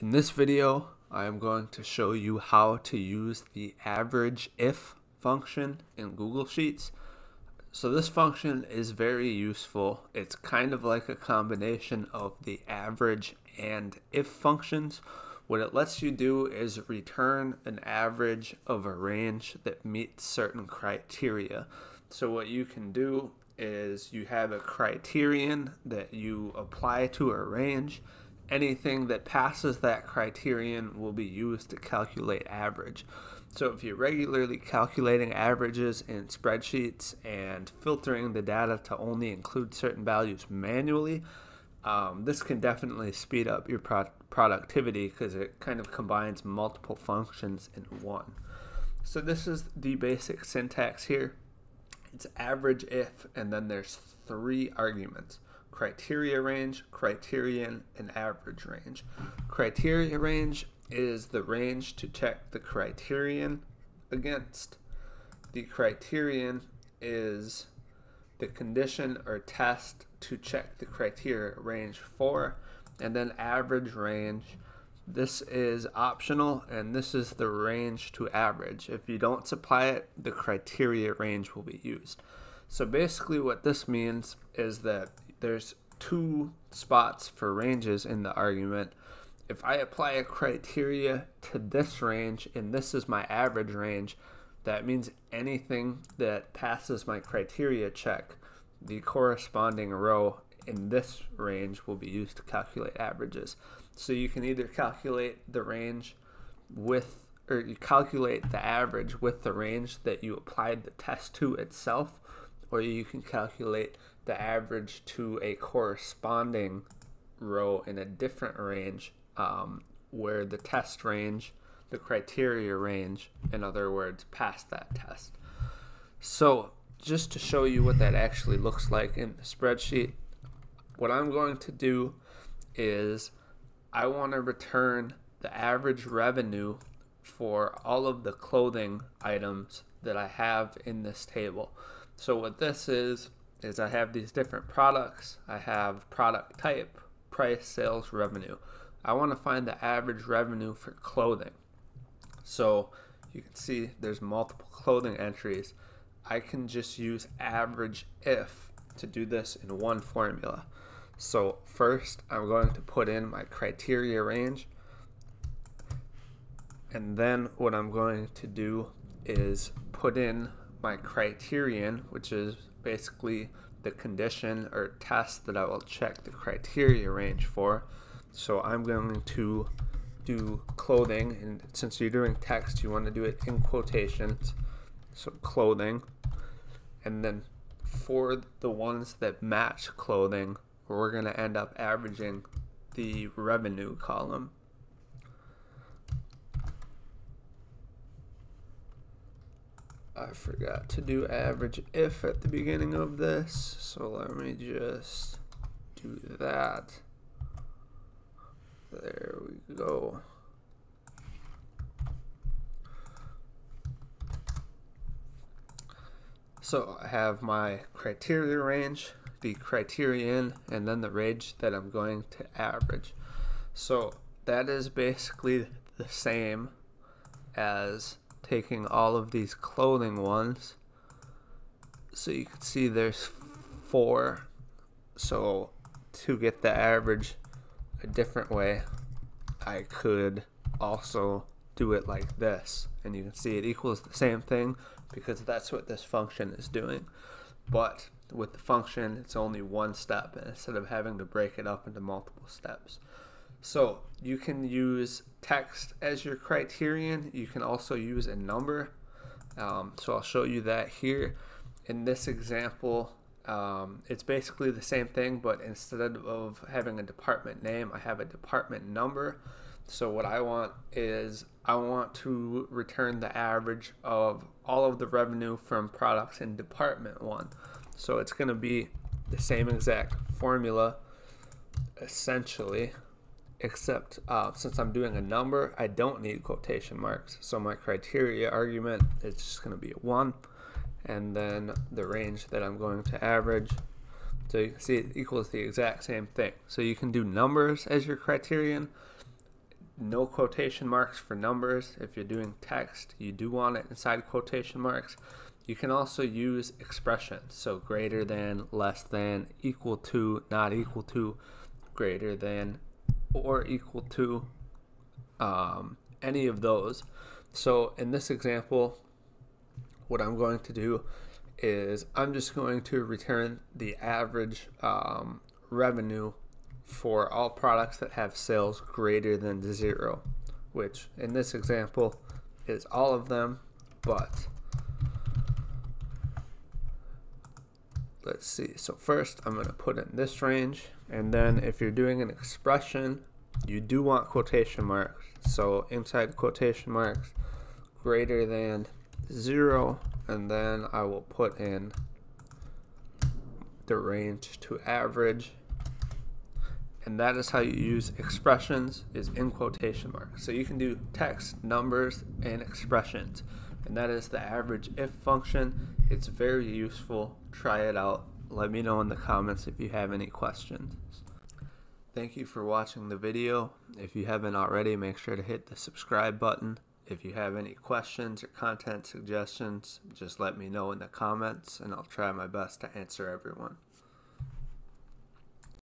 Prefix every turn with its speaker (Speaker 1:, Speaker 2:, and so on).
Speaker 1: In this video, I am going to show you how to use the average if function in Google Sheets. So this function is very useful. It's kind of like a combination of the average and if functions. What it lets you do is return an average of a range that meets certain criteria. So what you can do is you have a criterion that you apply to a range anything that passes that criterion will be used to calculate average. So if you're regularly calculating averages in spreadsheets and filtering the data to only include certain values manually, um, this can definitely speed up your pro productivity because it kind of combines multiple functions in one. So this is the basic syntax here. It's average if, and then there's three arguments criteria range, criterion, and average range. Criteria range is the range to check the criterion against. The criterion is the condition or test to check the criteria range for. And then average range, this is optional and this is the range to average. If you don't supply it, the criteria range will be used. So basically what this means is that there's two spots for ranges in the argument. If I apply a criteria to this range and this is my average range, that means anything that passes my criteria check, the corresponding row in this range will be used to calculate averages. So you can either calculate the range with, or you calculate the average with the range that you applied the test to itself, or you can calculate the average to a corresponding row in a different range um, where the test range, the criteria range, in other words, passed that test. So just to show you what that actually looks like in the spreadsheet, what I'm going to do is I want to return the average revenue for all of the clothing items that I have in this table. So what this is, is I have these different products. I have product type, price, sales, revenue. I want to find the average revenue for clothing. So you can see there's multiple clothing entries. I can just use average if to do this in one formula. So first I'm going to put in my criteria range and then what I'm going to do is put in my criterion which is basically the condition or test that I will check the criteria range for. So I'm going to do clothing, and since you're doing text, you want to do it in quotations. So clothing, and then for the ones that match clothing, we're going to end up averaging the revenue column. I forgot to do average if at the beginning of this, so let me just do that. There we go. So I have my criteria range, the criterion, and then the range that I'm going to average. So that is basically the same as taking all of these clothing ones. So you can see there's four. So to get the average a different way, I could also do it like this. And you can see it equals the same thing because that's what this function is doing. But with the function, it's only one step instead of having to break it up into multiple steps. So you can use text as your criterion. You can also use a number. Um, so I'll show you that here. In this example, um, it's basically the same thing, but instead of having a department name, I have a department number. So what I want is I want to return the average of all of the revenue from products in department one. So it's going to be the same exact formula essentially except uh, since I'm doing a number, I don't need quotation marks. So my criteria argument is just going to be a 1. And then the range that I'm going to average. So you see it equals the exact same thing. So you can do numbers as your criterion. no quotation marks for numbers. If you're doing text, you do want it inside quotation marks. You can also use expressions, so greater than, less than, equal to, not equal to, greater than, or equal to, um, any of those. So in this example, what I'm going to do is I'm just going to return the average um, revenue for all products that have sales greater than zero, which in this example is all of them, but let's see. So first I'm going to put in this range, and then if you're doing an expression, you do want quotation marks. So inside quotation marks, greater than zero, and then I will put in the range to average and that is how you use expressions is in quotation marks. So you can do text, numbers, and expressions. And that is the average if function. It's very useful. Try it out. Let me know in the comments if you have any questions. Thank you for watching the video. If you haven't already, make sure to hit the subscribe button. If you have any questions or content suggestions, just let me know in the comments and I'll try my best to answer everyone.